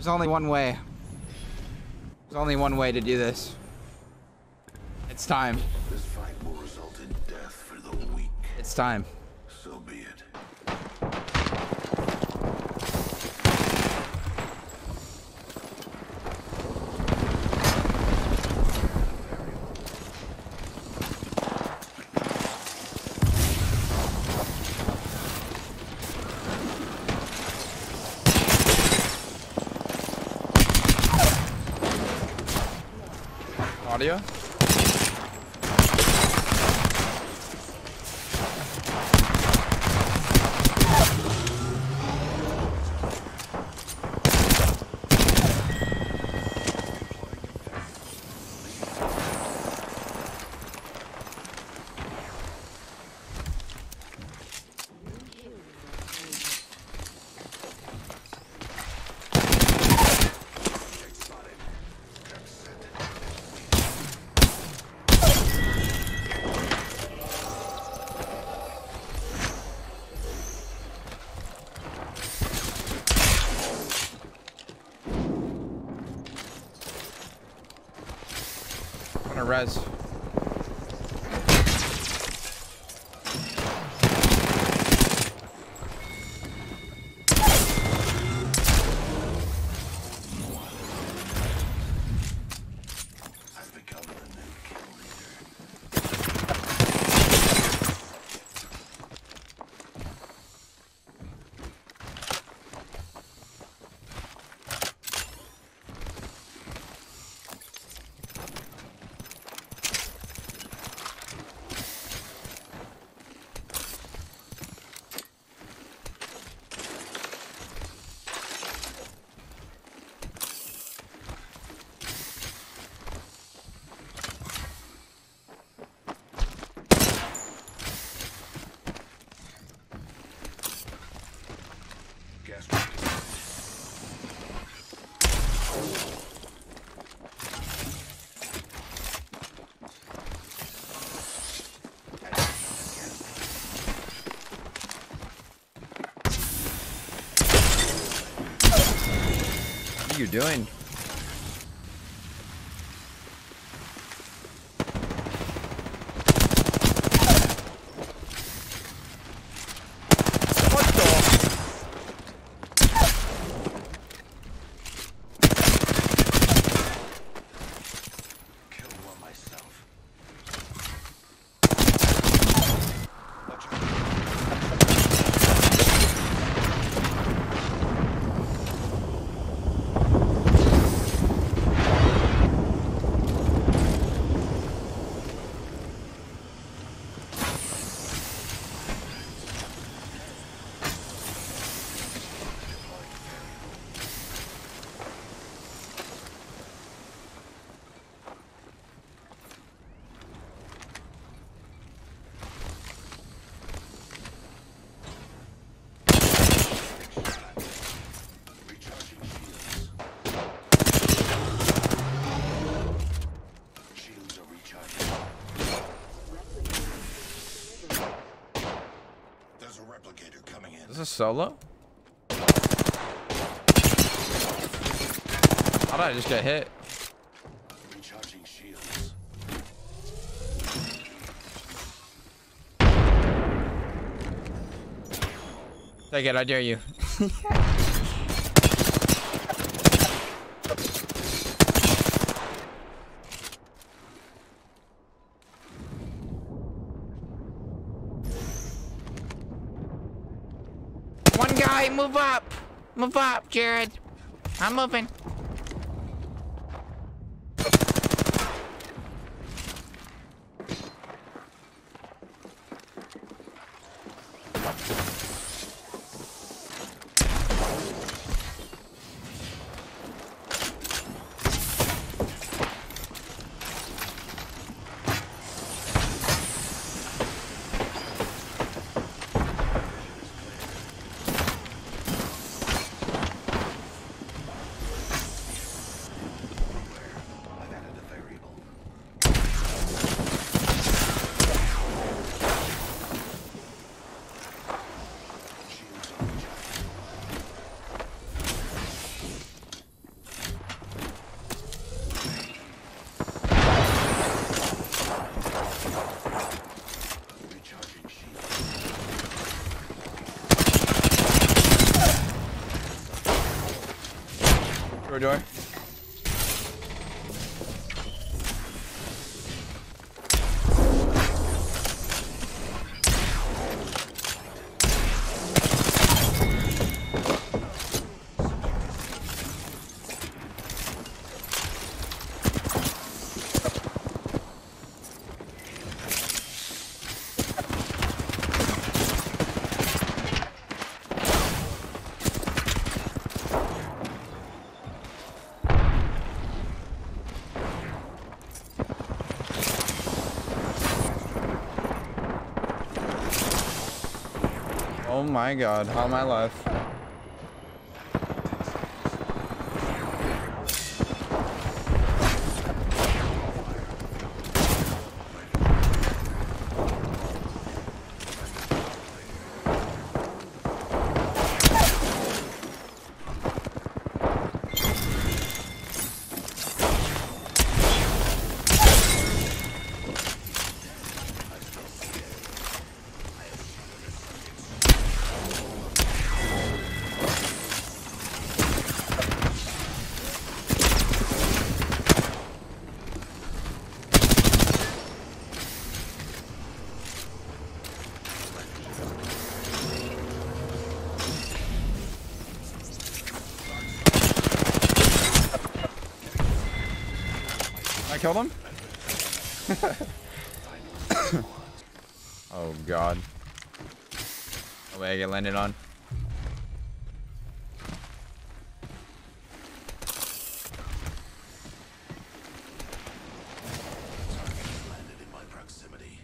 There's only one way. There's only one way to do this. It's time. This fight will result in death for the weak. It's time. So be it. Audio? Res. What are you doing? What the? Killed one myself. Recharging shields. Shields are recharging. There's a replicator coming in. Is this solo? How did I just get hit? Recharging shields. Take it, I dare you. One guy, move up! Move up, Jared. I'm moving. Oh my god, how am I alive? Killed him? oh god. Oh wait, I get landed on. Landed in my proximity.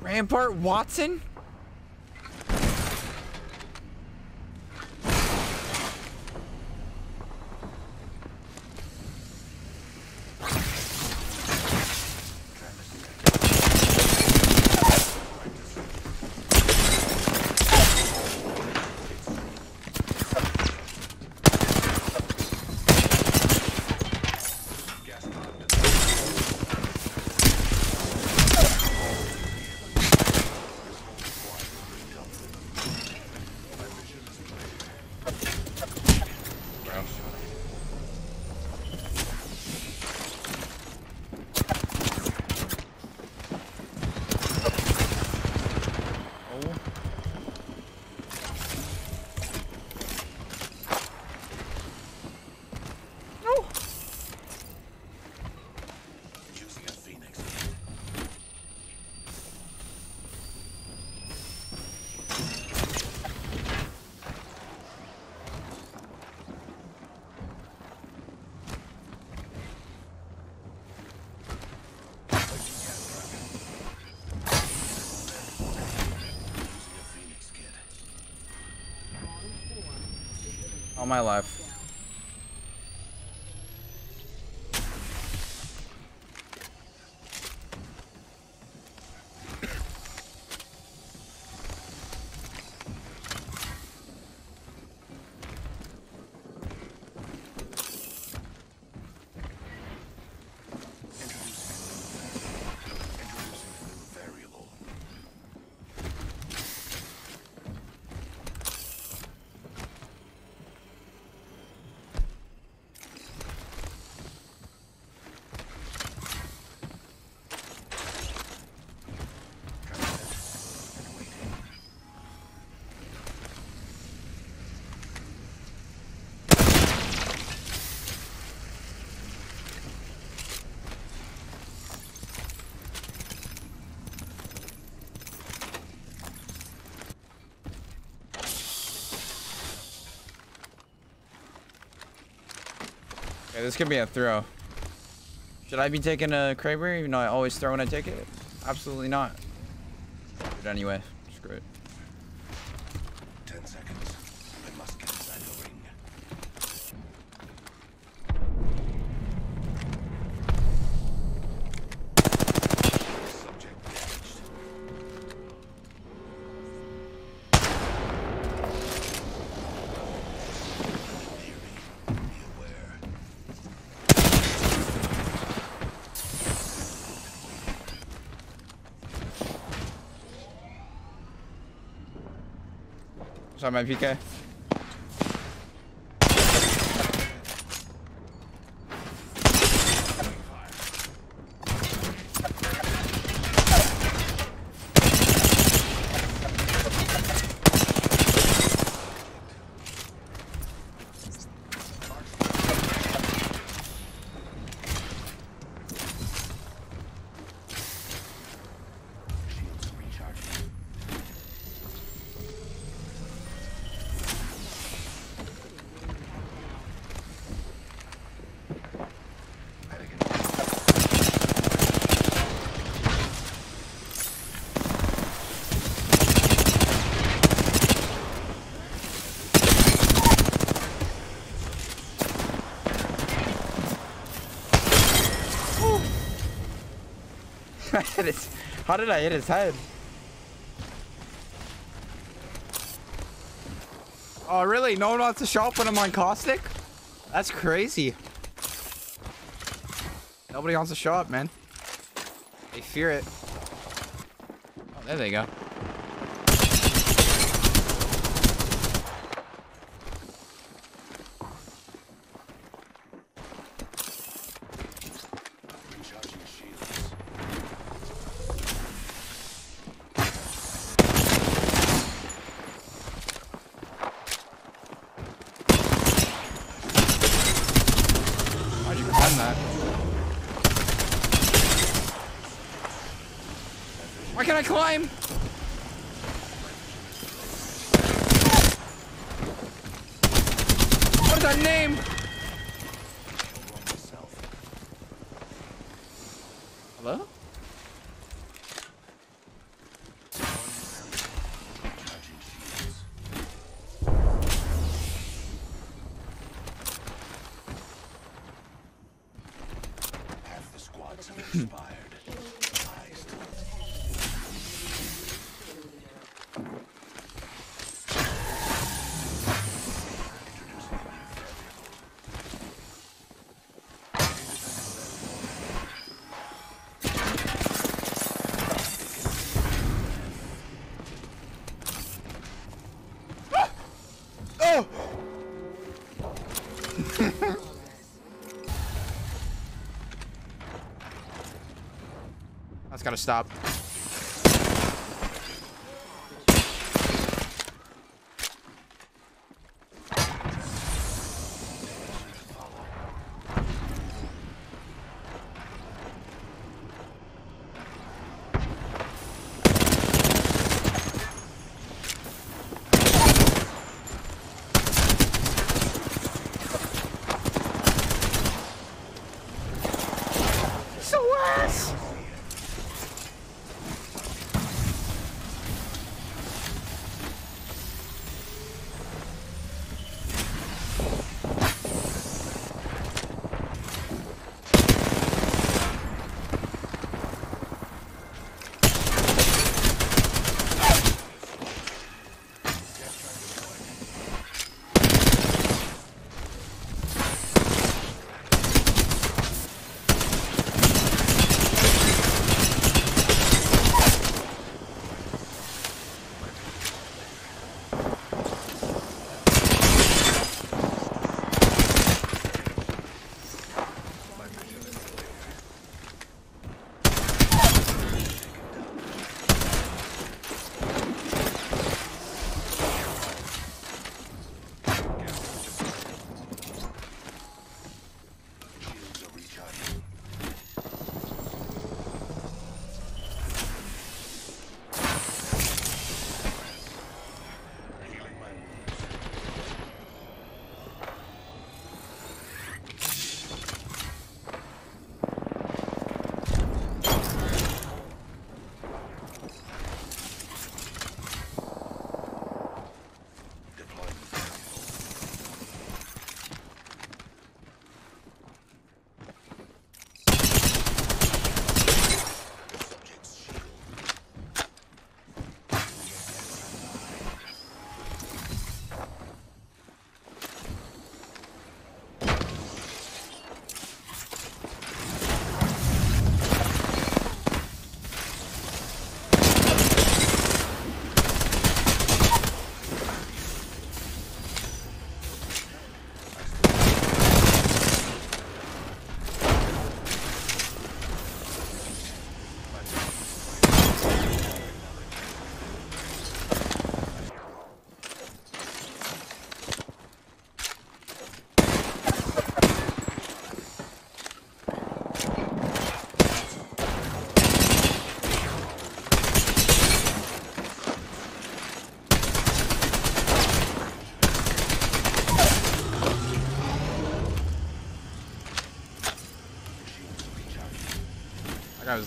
Rampart Wattson? Bro. Oh. No. Using a phoenix. Using a phoenix kit. All my life. This could be a throw. Should I be taking a Kraber even though I always throw when I take it? Absolutely not. But anyway, screw it. Ten seconds. 上面 PK His, how did I hit his head? Oh, really? No one wants to show up when I'm on caustic? That's crazy. Nobody wants to show up, man. They fear it. Oh, there they go. I climb? What is that name? Hello? Recharging shields. Half the squads That's gotta stop.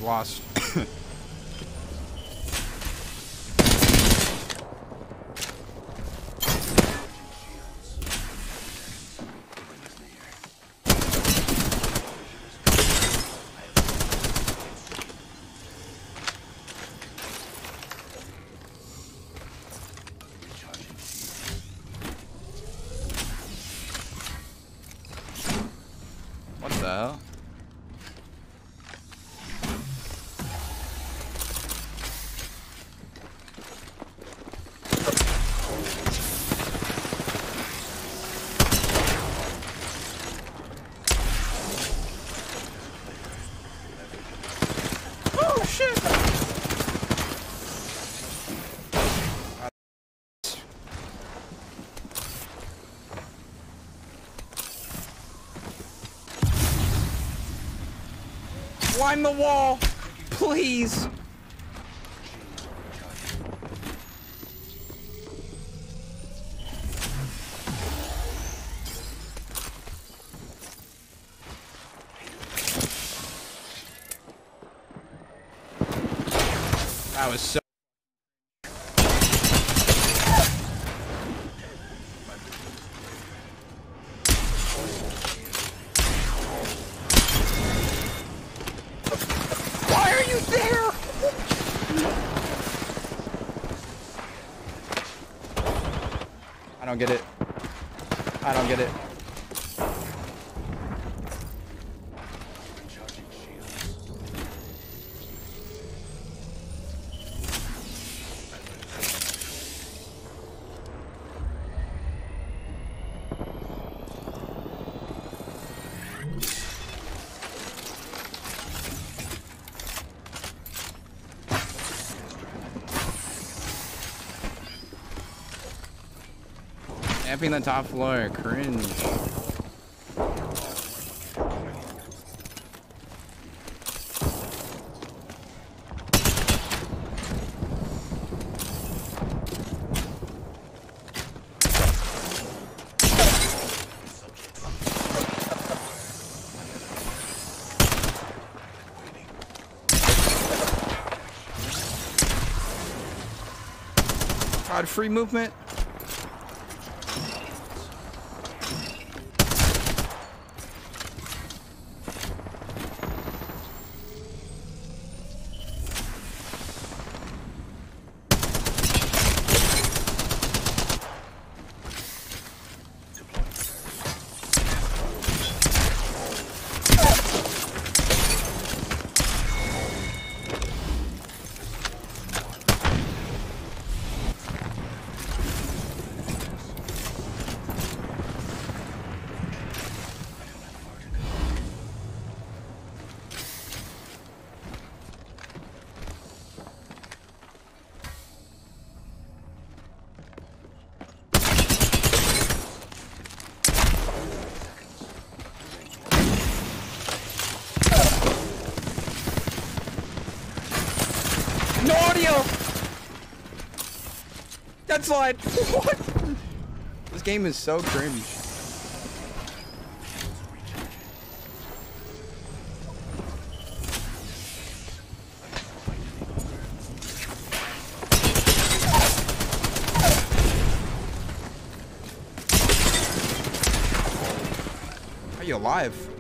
Lost. what the hell? Oh shit! Climb the wall, please. That was so. Why are you there? I don't get it. I don't get it. Camping the top floor, cringe. Free movement. No audio. That's slide. What? This game is so cringe. Are you alive?